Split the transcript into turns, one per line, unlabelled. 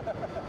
Ha ha ha.